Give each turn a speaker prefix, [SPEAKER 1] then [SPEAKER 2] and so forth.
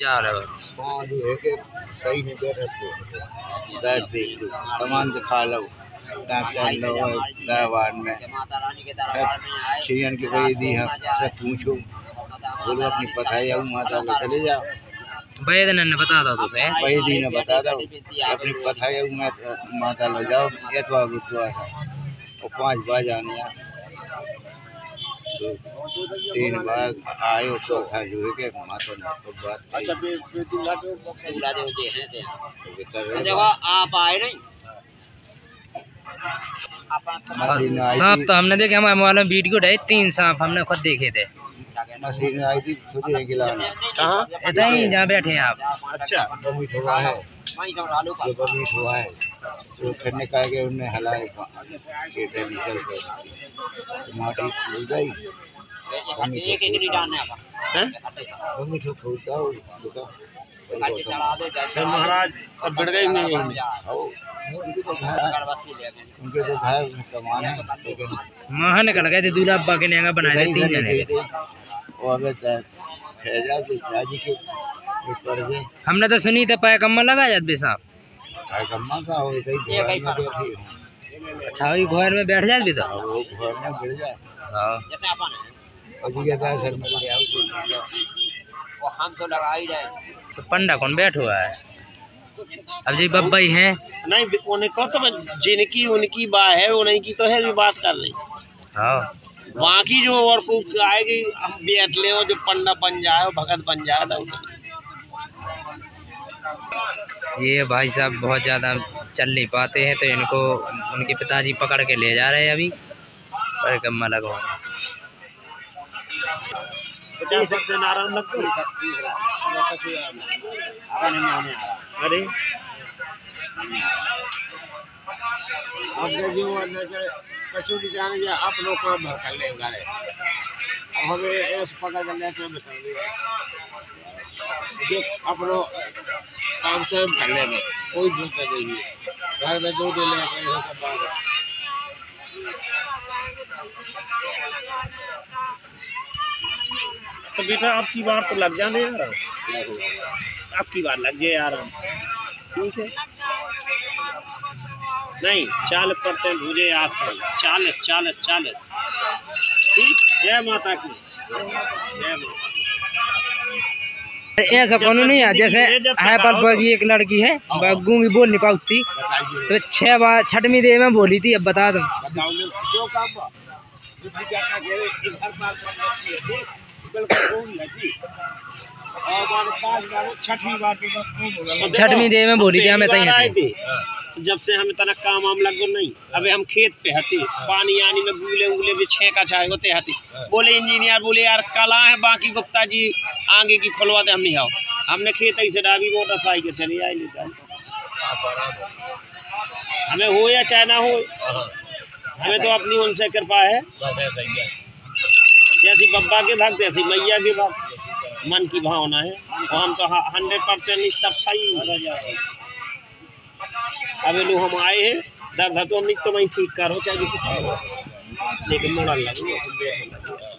[SPEAKER 1] जा रहे हो।
[SPEAKER 2] हाँ जो है कि सही नहीं बैठा देख लो सामान दिखा लो डॉक्टर लो दरबार में चिड़ियन की कोई दी है। सब पूछो। बोलो अपनी पथाई आऊ माता लो चले जाओ।
[SPEAKER 1] ने बता दो तुझे।
[SPEAKER 2] ने बता दो। अपनी पथाई आऊ माता लो जाओ। एतवा बुतवा और पाँच बार आने यार तीन बार आयो तो है कि माता तो बात अच्छा
[SPEAKER 3] देखो आप आए नहीं?
[SPEAKER 1] सांप तो हमने देखे हमारे मोबाइल में वीडियो डाले तीन सांप हमने खुद देखे थे।
[SPEAKER 2] मशीन आई थी खुद ही गिलाना
[SPEAKER 1] कहाँ? इतना ही जहाँ बैठे हैं आप।
[SPEAKER 2] अच्छा। हुआ है। हुआ है। तो निकाल के उन्हें हलाए सीधे निकल के तो माटी खुल गई।
[SPEAKER 3] का
[SPEAKER 2] महाराज
[SPEAKER 3] सब गए नहीं।
[SPEAKER 2] उनके तो भाई
[SPEAKER 3] अगरबत्ती ले
[SPEAKER 2] तो भाई कमान है
[SPEAKER 1] निकल गए थे दूल्हा अब्बा के नेगा बनाए थे तीन जने। के
[SPEAKER 2] वो अगर चाहे फैजा के जाजी के
[SPEAKER 1] हमने तो सुनी थे पैकम्मा लगा जाते बे अच्छा वही घर में बैठ जात भी तो
[SPEAKER 2] वो घर में गिर जाए।
[SPEAKER 1] हाँ।
[SPEAKER 3] जैसे अपन है।
[SPEAKER 2] है तो
[SPEAKER 3] वो हम तो लगा ही रहे
[SPEAKER 1] तो पंडा कौन बैठ हुआ है? अब जी बब्बा ही हैं।
[SPEAKER 4] नहीं उन्हें कहो तो जिनकी उनकी बात है उन्हीं की तो है भी बात कर रही।
[SPEAKER 1] हाँ।
[SPEAKER 4] बाकी जो और आएगी हम बैठ ले जो पंडा बन जाए भगत बन जाए तो
[SPEAKER 1] ये भाई साहब बहुत ज़्यादा चल नहीं पाते हैं तो इनको, उनके पिताजी पकड़ के ले जा रहे हैं अभी। परिक्रमा लगवाने
[SPEAKER 4] पचास सबसे नारायण लगते
[SPEAKER 3] अपन में आने आ रहा
[SPEAKER 4] अरे
[SPEAKER 2] कछु आप लोग भर कर ले जो अपनो काम से कर ले में कोई ज़रूरत नहीं है घर में दूध ले ये सब बात
[SPEAKER 4] तो बेटा, आपकी बार तो लग जाने यार। आपकी बार लग जाए यार। ठीक है नहीं, चालीस परसेंट हो जाए आज से। चालीस चालीस चालीस। ठीक? जय माता की। जय माता
[SPEAKER 1] ऐसा कानून नहीं है जैसे है पर पर एक लड़की है वह गूँगी बोल नहीं पाती तो छह बार छठवीं दे में बोली थी अब बता दो।
[SPEAKER 2] है छठवीं तो हो
[SPEAKER 1] छठवीं दे में बोली थी हमें तई
[SPEAKER 4] थे। जब से हमें तना काम वाम लगो नहीं, अबे हम खेत पे हती, पानी आनी में गूले उगले भी छह का चाहे होते हती। बोले इंजीनियर, बोले, यार, कला है, बाकी गुप्ता जी, आगे की खुलवा दे हम नहीं आओ। हमने खेत ऐसे डाबी मोटरसाइकिल चली आई ले जाए। हमें हो या चाहे ना हो, हमें तो अपनी उनसे कृपा है। जैसी बब्बा के भक्त, ऐसी मैया के भक्त। मन की भावना है। और हम तो हंड्रेड परसेंट सब सही अबे हम आए हैं। दर्द तो नहीं तो मैं ठीक करो चाहे कुछ लेकिन मोड़ा लगो